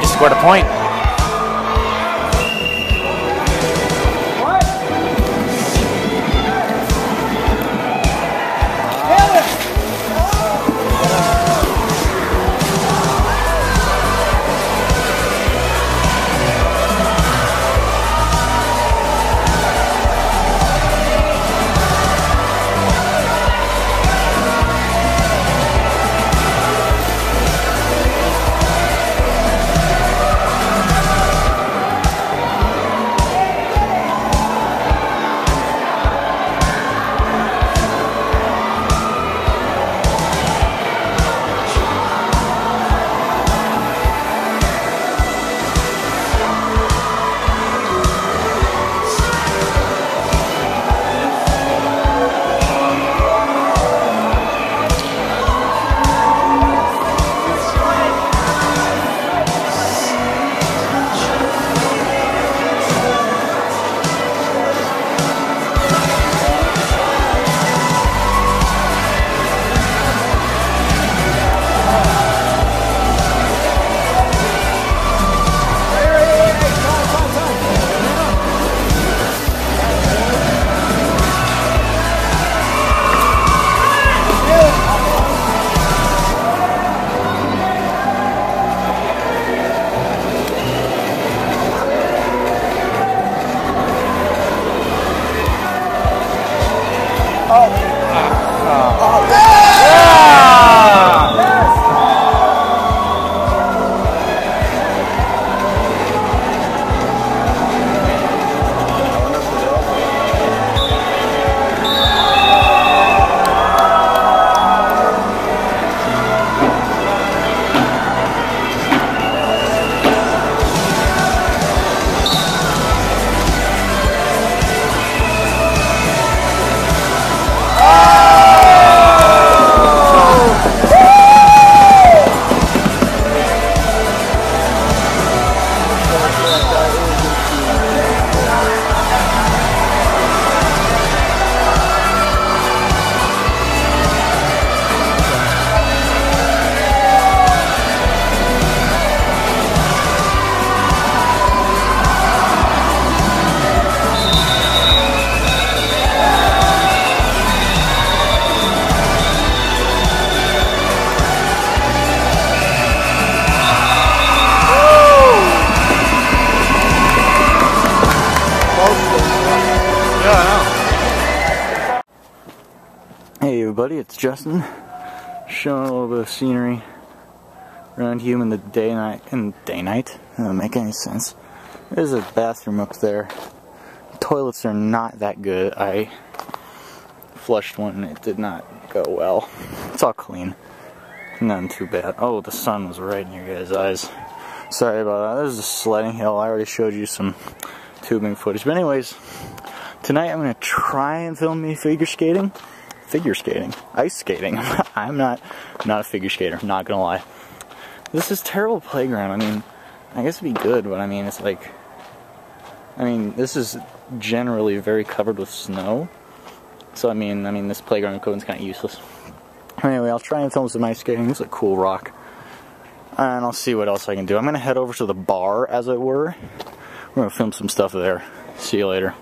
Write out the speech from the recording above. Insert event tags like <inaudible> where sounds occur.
just scored a point. Hey everybody, it's Justin. Showing a little bit of scenery around here in the day night in day night. That doesn't make any sense. There's a bathroom up there. Toilets are not that good. I flushed one and it did not go well. It's all clean. Nothing too bad. Oh, the sun was right in your guys' eyes. Sorry about that. This is a sledding hill. I already showed you some tubing footage. But anyways, tonight I'm going to try and film me figure skating figure skating, ice skating. <laughs> I'm not not a figure skater, not gonna lie. This is terrible playground. I mean, I guess it'd be good, but I mean, it's like, I mean, this is generally very covered with snow. So I mean, I mean, this playground equipment's kind of useless. Anyway, I'll try and film some ice skating. This is a cool rock. And I'll see what else I can do. I'm gonna head over to the bar, as it were. We're gonna film some stuff there. See you later.